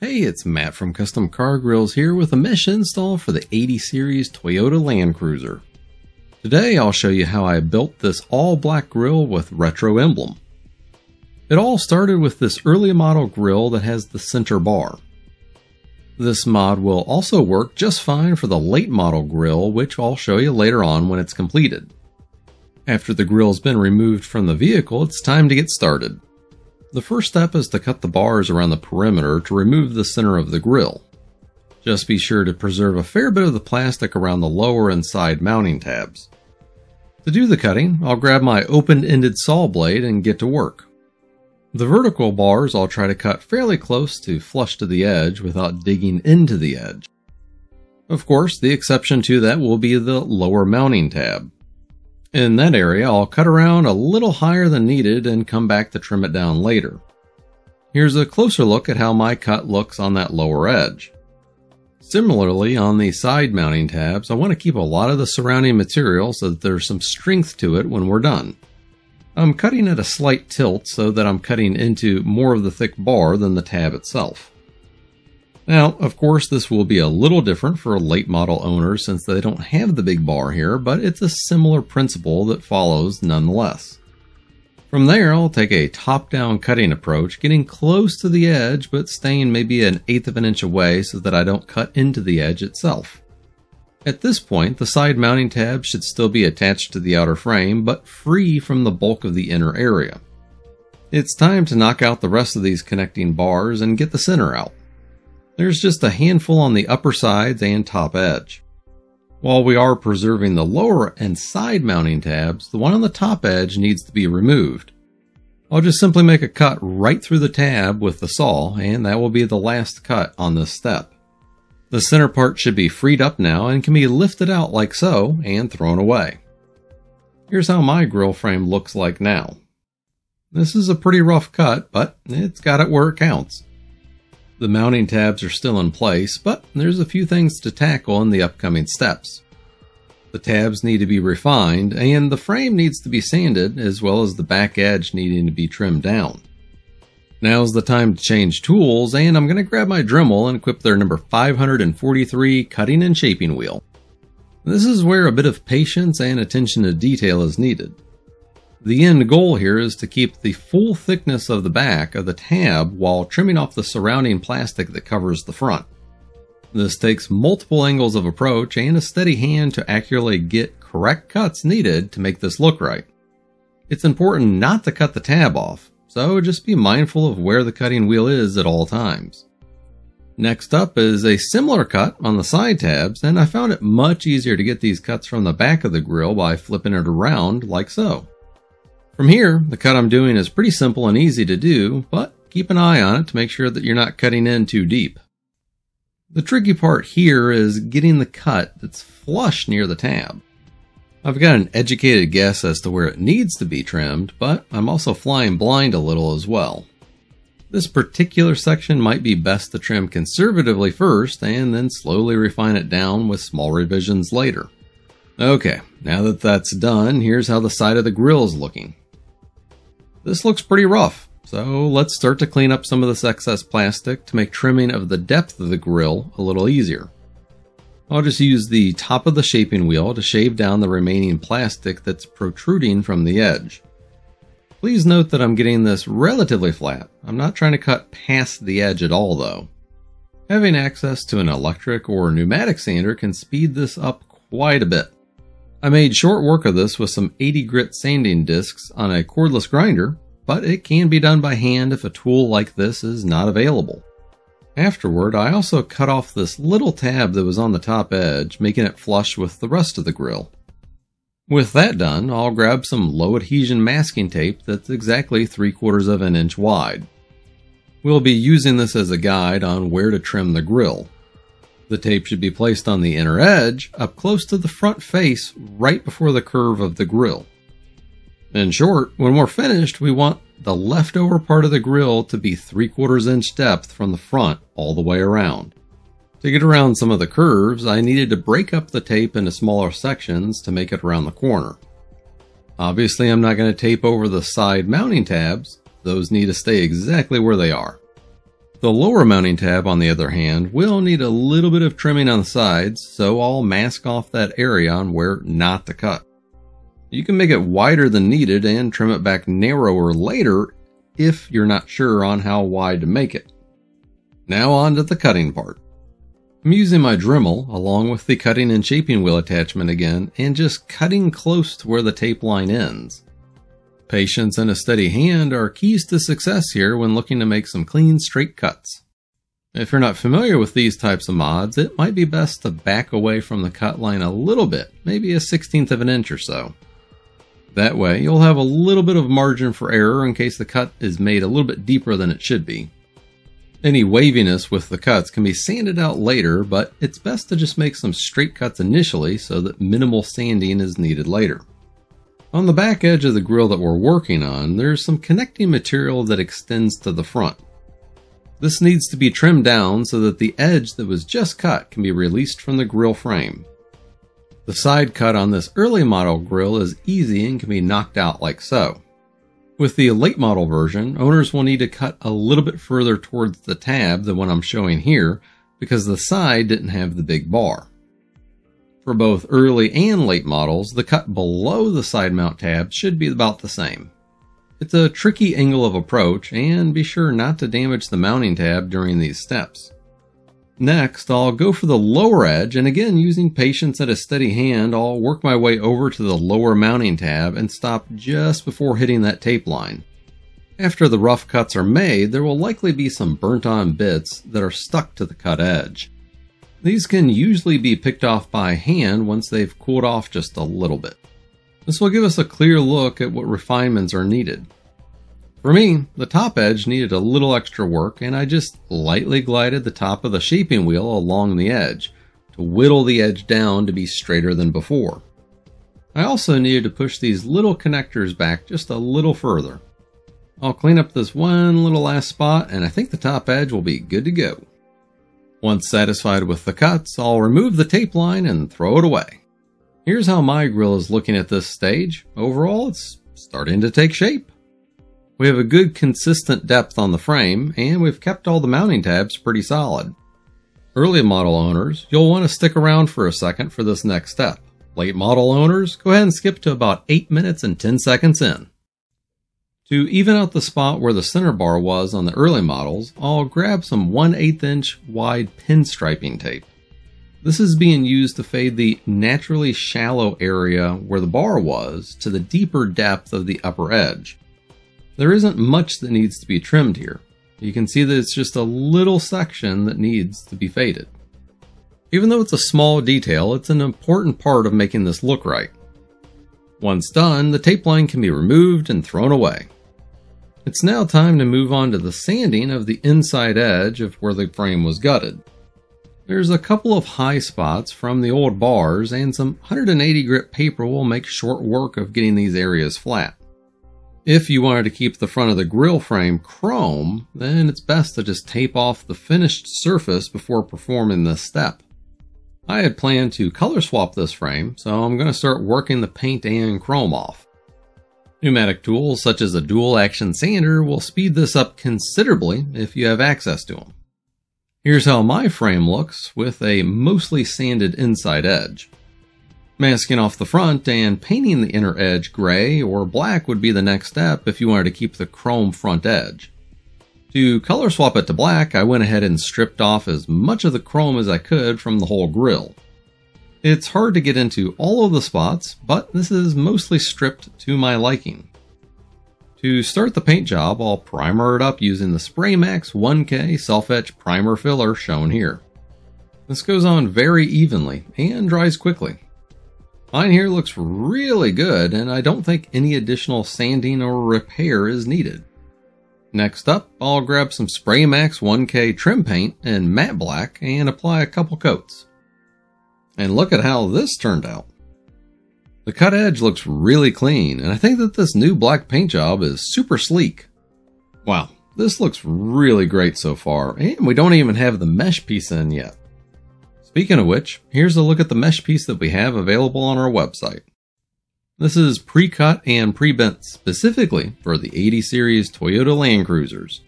Hey, it's Matt from Custom Car Grills here with a mesh install for the 80 series Toyota Land Cruiser. Today I'll show you how I built this all black grill with retro emblem. It all started with this early model grill that has the center bar. This mod will also work just fine for the late model grill, which I'll show you later on when it's completed. After the grill's been removed from the vehicle, it's time to get started. The first step is to cut the bars around the perimeter to remove the center of the grill. Just be sure to preserve a fair bit of the plastic around the lower and side mounting tabs. To do the cutting, I'll grab my open-ended saw blade and get to work. The vertical bars I'll try to cut fairly close to flush to the edge without digging into the edge. Of course, the exception to that will be the lower mounting tab. In that area, I'll cut around a little higher than needed and come back to trim it down later. Here's a closer look at how my cut looks on that lower edge. Similarly, on the side mounting tabs, I want to keep a lot of the surrounding material so that there's some strength to it when we're done. I'm cutting at a slight tilt so that I'm cutting into more of the thick bar than the tab itself. Now, of course, this will be a little different for a late model owners since they don't have the big bar here, but it's a similar principle that follows nonetheless. From there, I'll take a top-down cutting approach, getting close to the edge, but staying maybe an eighth of an inch away so that I don't cut into the edge itself. At this point, the side mounting tab should still be attached to the outer frame, but free from the bulk of the inner area. It's time to knock out the rest of these connecting bars and get the center out. There's just a handful on the upper sides and top edge. While we are preserving the lower and side mounting tabs, the one on the top edge needs to be removed. I'll just simply make a cut right through the tab with the saw, and that will be the last cut on this step. The center part should be freed up now and can be lifted out like so and thrown away. Here's how my grill frame looks like now. This is a pretty rough cut, but it's got it where it counts. The mounting tabs are still in place, but there's a few things to tackle in the upcoming steps. The tabs need to be refined, and the frame needs to be sanded, as well as the back edge needing to be trimmed down. Now's the time to change tools, and I'm going to grab my Dremel and equip their number 543 cutting and shaping wheel. This is where a bit of patience and attention to detail is needed. The end goal here is to keep the full thickness of the back of the tab while trimming off the surrounding plastic that covers the front. This takes multiple angles of approach and a steady hand to accurately get correct cuts needed to make this look right. It's important not to cut the tab off, so just be mindful of where the cutting wheel is at all times. Next up is a similar cut on the side tabs, and I found it much easier to get these cuts from the back of the grill by flipping it around like so. From here, the cut I'm doing is pretty simple and easy to do, but keep an eye on it to make sure that you're not cutting in too deep. The tricky part here is getting the cut that's flush near the tab. I've got an educated guess as to where it needs to be trimmed, but I'm also flying blind a little as well. This particular section might be best to trim conservatively first and then slowly refine it down with small revisions later. Okay, now that that's done, here's how the side of the grill is looking. This looks pretty rough, so let's start to clean up some of this excess plastic to make trimming of the depth of the grill a little easier. I'll just use the top of the shaping wheel to shave down the remaining plastic that's protruding from the edge. Please note that I'm getting this relatively flat. I'm not trying to cut past the edge at all though. Having access to an electric or pneumatic sander can speed this up quite a bit. I made short work of this with some 80 grit sanding discs on a cordless grinder, but it can be done by hand if a tool like this is not available. Afterward, I also cut off this little tab that was on the top edge, making it flush with the rest of the grill. With that done, I'll grab some low adhesion masking tape that's exactly 3 quarters of an inch wide. We'll be using this as a guide on where to trim the grill. The tape should be placed on the inner edge, up close to the front face, right before the curve of the grill. In short, when we're finished, we want the leftover part of the grill to be 3 quarters inch depth from the front all the way around. To get around some of the curves, I needed to break up the tape into smaller sections to make it around the corner. Obviously, I'm not going to tape over the side mounting tabs. Those need to stay exactly where they are. The lower mounting tab, on the other hand, will need a little bit of trimming on the sides, so I'll mask off that area on where not to cut. You can make it wider than needed and trim it back narrower later if you're not sure on how wide to make it. Now on to the cutting part. I'm using my Dremel along with the cutting and shaping wheel attachment again and just cutting close to where the tape line ends. Patience and a steady hand are keys to success here when looking to make some clean straight cuts. If you're not familiar with these types of mods, it might be best to back away from the cut line a little bit, maybe a 16th of an inch or so. That way, you'll have a little bit of margin for error in case the cut is made a little bit deeper than it should be. Any waviness with the cuts can be sanded out later, but it's best to just make some straight cuts initially so that minimal sanding is needed later. On the back edge of the grill that we're working on, there's some connecting material that extends to the front. This needs to be trimmed down so that the edge that was just cut can be released from the grill frame. The side cut on this early model grill is easy and can be knocked out like so. With the late model version, owners will need to cut a little bit further towards the tab than what I'm showing here because the side didn't have the big bar. For both early and late models, the cut below the side mount tab should be about the same. It's a tricky angle of approach, and be sure not to damage the mounting tab during these steps. Next, I'll go for the lower edge, and again, using patience at a steady hand, I'll work my way over to the lower mounting tab and stop just before hitting that tape line. After the rough cuts are made, there will likely be some burnt on bits that are stuck to the cut edge. These can usually be picked off by hand once they've cooled off just a little bit. This will give us a clear look at what refinements are needed. For me, the top edge needed a little extra work and I just lightly glided the top of the shaping wheel along the edge to whittle the edge down to be straighter than before. I also needed to push these little connectors back just a little further. I'll clean up this one little last spot and I think the top edge will be good to go. Once satisfied with the cuts, I'll remove the tape line and throw it away. Here's how my grill is looking at this stage. Overall, it's starting to take shape. We have a good consistent depth on the frame, and we've kept all the mounting tabs pretty solid. Early model owners, you'll want to stick around for a second for this next step. Late model owners, go ahead and skip to about 8 minutes and 10 seconds in. To even out the spot where the center bar was on the early models, I'll grab some 1 8 inch wide pinstriping tape. This is being used to fade the naturally shallow area where the bar was to the deeper depth of the upper edge. There isn't much that needs to be trimmed here. You can see that it's just a little section that needs to be faded. Even though it's a small detail, it's an important part of making this look right. Once done, the tape line can be removed and thrown away. It's now time to move on to the sanding of the inside edge of where the frame was gutted. There's a couple of high spots from the old bars and some 180 grit paper will make short work of getting these areas flat. If you wanted to keep the front of the grill frame chrome, then it's best to just tape off the finished surface before performing this step. I had planned to color swap this frame, so I'm going to start working the paint and chrome off. Pneumatic tools such as a dual action sander will speed this up considerably if you have access to them. Here's how my frame looks with a mostly sanded inside edge. Masking off the front and painting the inner edge gray or black would be the next step if you wanted to keep the chrome front edge. To color swap it to black, I went ahead and stripped off as much of the chrome as I could from the whole grill. It's hard to get into all of the spots, but this is mostly stripped to my liking. To start the paint job, I'll primer it up using the SprayMax 1K Self-Etch Primer Filler shown here. This goes on very evenly and dries quickly. Mine here looks really good and I don't think any additional sanding or repair is needed. Next up, I'll grab some SprayMax 1K trim paint in matte black and apply a couple coats. And look at how this turned out. The cut edge looks really clean, and I think that this new black paint job is super sleek. Wow, this looks really great so far, and we don't even have the mesh piece in yet. Speaking of which, here's a look at the mesh piece that we have available on our website. This is pre-cut and pre-bent specifically for the 80 series Toyota Land Cruisers.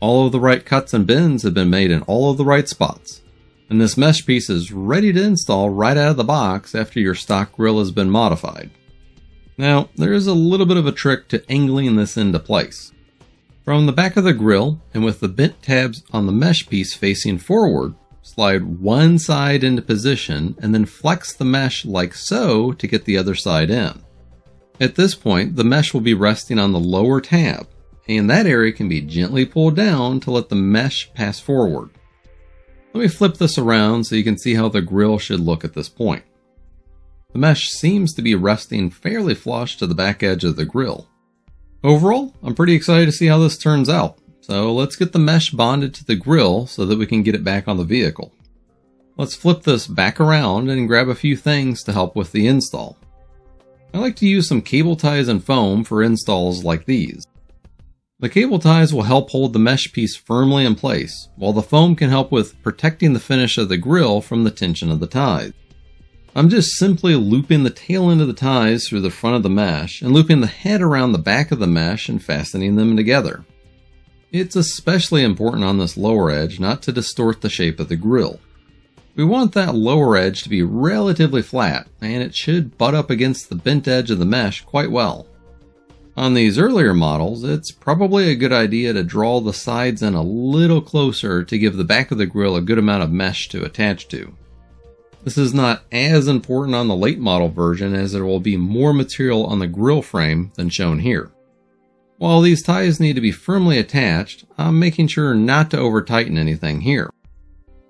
All of the right cuts and bends have been made in all of the right spots. And this mesh piece is ready to install right out of the box after your stock grill has been modified. Now, there is a little bit of a trick to angling this into place. From the back of the grill, and with the bent tabs on the mesh piece facing forward, slide one side into position and then flex the mesh like so to get the other side in. At this point, the mesh will be resting on the lower tab, and that area can be gently pulled down to let the mesh pass forward. Let me flip this around so you can see how the grill should look at this point. The mesh seems to be resting fairly flush to the back edge of the grill. Overall, I'm pretty excited to see how this turns out. So let's get the mesh bonded to the grill so that we can get it back on the vehicle. Let's flip this back around and grab a few things to help with the install. I like to use some cable ties and foam for installs like these. The cable ties will help hold the mesh piece firmly in place, while the foam can help with protecting the finish of the grill from the tension of the ties. I'm just simply looping the tail end of the ties through the front of the mesh and looping the head around the back of the mesh and fastening them together. It's especially important on this lower edge not to distort the shape of the grill. We want that lower edge to be relatively flat and it should butt up against the bent edge of the mesh quite well. On these earlier models, it's probably a good idea to draw the sides in a little closer to give the back of the grill a good amount of mesh to attach to. This is not as important on the late model version as there will be more material on the grill frame than shown here. While these ties need to be firmly attached, I'm making sure not to over tighten anything here.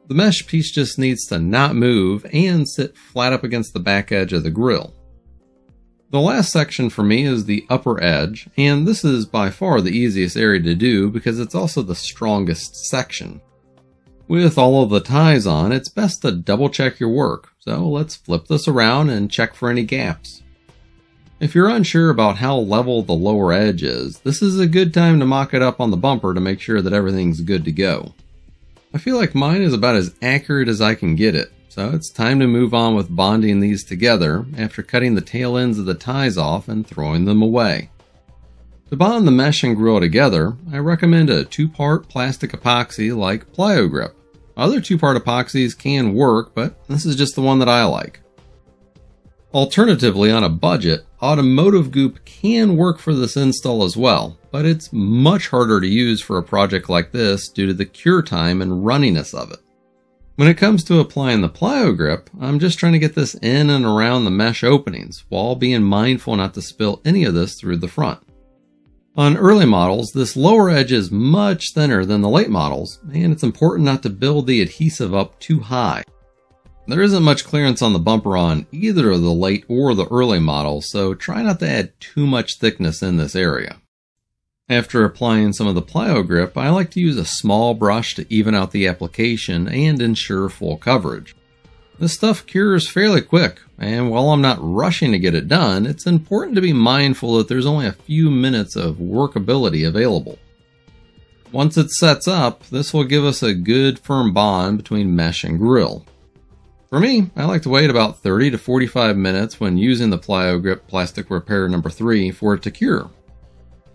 The mesh piece just needs to not move and sit flat up against the back edge of the grill. The last section for me is the upper edge, and this is by far the easiest area to do because it's also the strongest section. With all of the ties on, it's best to double check your work, so let's flip this around and check for any gaps. If you're unsure about how level the lower edge is, this is a good time to mock it up on the bumper to make sure that everything's good to go. I feel like mine is about as accurate as I can get it, so it's time to move on with bonding these together after cutting the tail ends of the ties off and throwing them away. To bond the mesh and grill together, I recommend a two-part plastic epoxy like PlyoGrip. Other two-part epoxies can work, but this is just the one that I like. Alternatively, on a budget, automotive goop can work for this install as well, but it's much harder to use for a project like this due to the cure time and runniness of it. When it comes to applying the plyo grip, I'm just trying to get this in and around the mesh openings while being mindful not to spill any of this through the front. On early models, this lower edge is much thinner than the late models, and it's important not to build the adhesive up too high. There isn't much clearance on the bumper on either of the late or the early models, so try not to add too much thickness in this area. After applying some of the plyo grip, I like to use a small brush to even out the application and ensure full coverage. This stuff cures fairly quick, and while I'm not rushing to get it done, it's important to be mindful that there's only a few minutes of workability available. Once it sets up, this will give us a good firm bond between mesh and grill. For me, I like to wait about 30 to 45 minutes when using the Plyo Grip Plastic Repair number 3 for it to cure.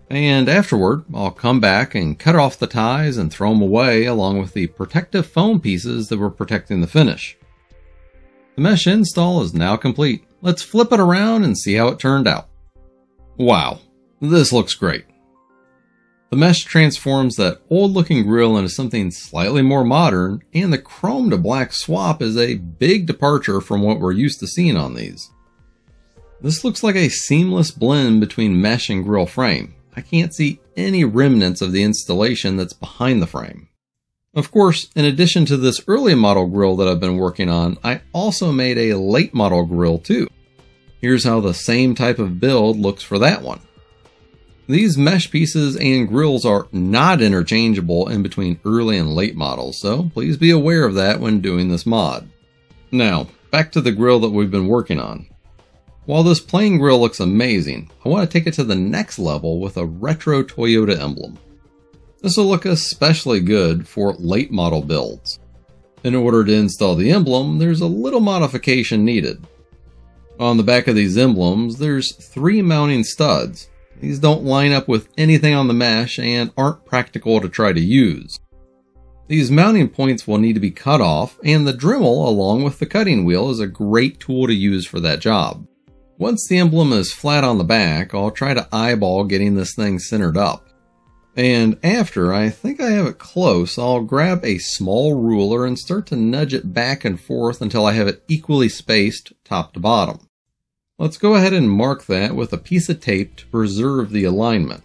And afterward, I'll come back and cut off the ties and throw them away along with the protective foam pieces that were protecting the finish. The mesh install is now complete. Let's flip it around and see how it turned out. Wow, this looks great. The mesh transforms that old looking grill into something slightly more modern, and the chrome to black swap is a big departure from what we're used to seeing on these. This looks like a seamless blend between mesh and grill frame. I can't see any remnants of the installation that's behind the frame. Of course, in addition to this early model grill that I've been working on, I also made a late model grill too. Here's how the same type of build looks for that one. These mesh pieces and grills are not interchangeable in between early and late models, so please be aware of that when doing this mod. Now, back to the grill that we've been working on. While this plain grill looks amazing, I want to take it to the next level with a retro Toyota emblem. This will look especially good for late model builds. In order to install the emblem, there's a little modification needed. On the back of these emblems, there's three mounting studs, These don't line up with anything on the mesh and aren't practical to try to use. These mounting points will need to be cut off, and the Dremel along with the cutting wheel is a great tool to use for that job. Once the emblem is flat on the back, I'll try to eyeball getting this thing centered up. And after I think I have it close, I'll grab a small ruler and start to nudge it back and forth until I have it equally spaced top to bottom. Let's go ahead and mark that with a piece of tape to preserve the alignment.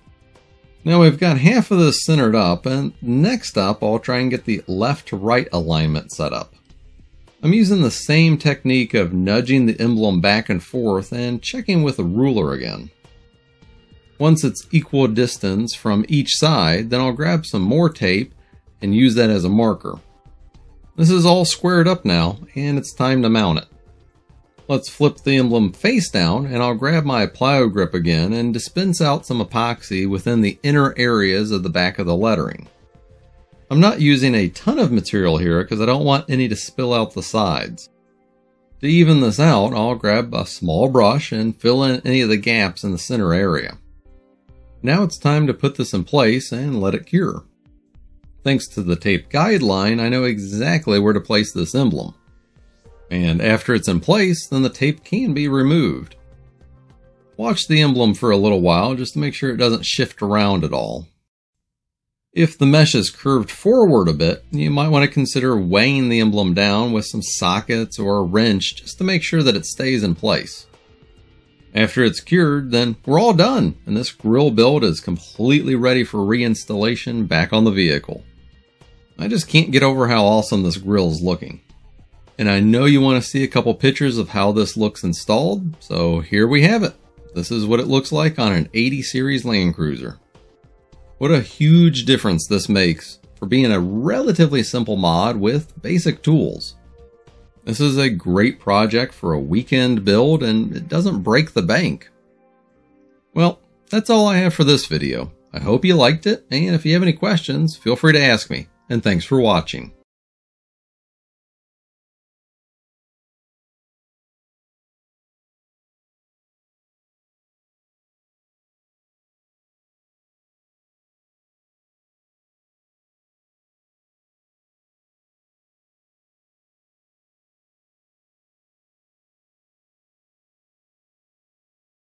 Now we've got half of this centered up, and next up I'll try and get the left to right alignment set up. I'm using the same technique of nudging the emblem back and forth and checking with a ruler again. Once it's equal distance from each side, then I'll grab some more tape and use that as a marker. This is all squared up now, and it's time to mount it. Let's flip the emblem face down and I'll grab my plyo grip again and dispense out some epoxy within the inner areas of the back of the lettering. I'm not using a ton of material here because I don't want any to spill out the sides. To even this out, I'll grab a small brush and fill in any of the gaps in the center area. Now it's time to put this in place and let it cure. Thanks to the tape guideline, I know exactly where to place this emblem and after it's in place, then the tape can be removed. Watch the emblem for a little while just to make sure it doesn't shift around at all. If the mesh is curved forward a bit, you might want to consider weighing the emblem down with some sockets or a wrench just to make sure that it stays in place. After it's cured, then we're all done, and this grill build is completely ready for reinstallation back on the vehicle. I just can't get over how awesome this grill is looking. And I know you want to see a couple pictures of how this looks installed, so here we have it. This is what it looks like on an 80 series Land Cruiser. What a huge difference this makes for being a relatively simple mod with basic tools. This is a great project for a weekend build and it doesn't break the bank. Well, that's all I have for this video. I hope you liked it, and if you have any questions, feel free to ask me, and thanks for watching.